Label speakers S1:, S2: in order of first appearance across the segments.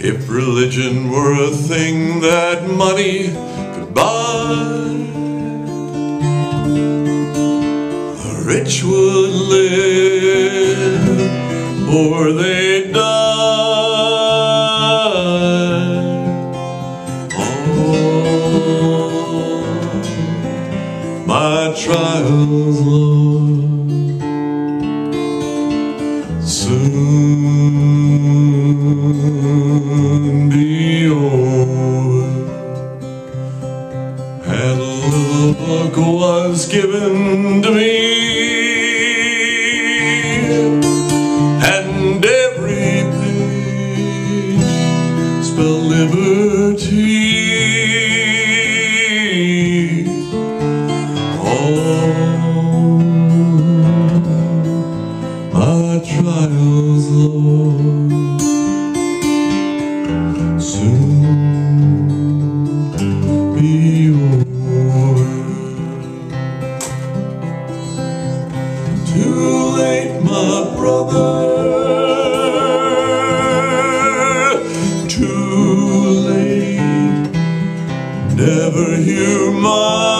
S1: If religion were a thing that money could buy, the rich would live or they'd die. Oh, my trials, Lord, soon given to me, and every page spelled liberty. Oh, brother. Too late. Never hear mine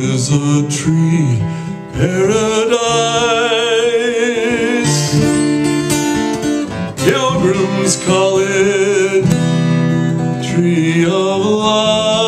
S1: Is a tree paradise? Pilgrims call it tree of life.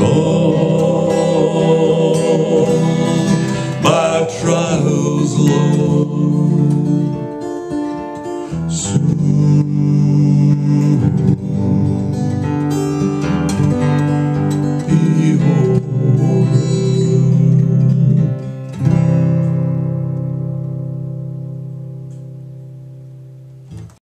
S1: All my trials, Lord,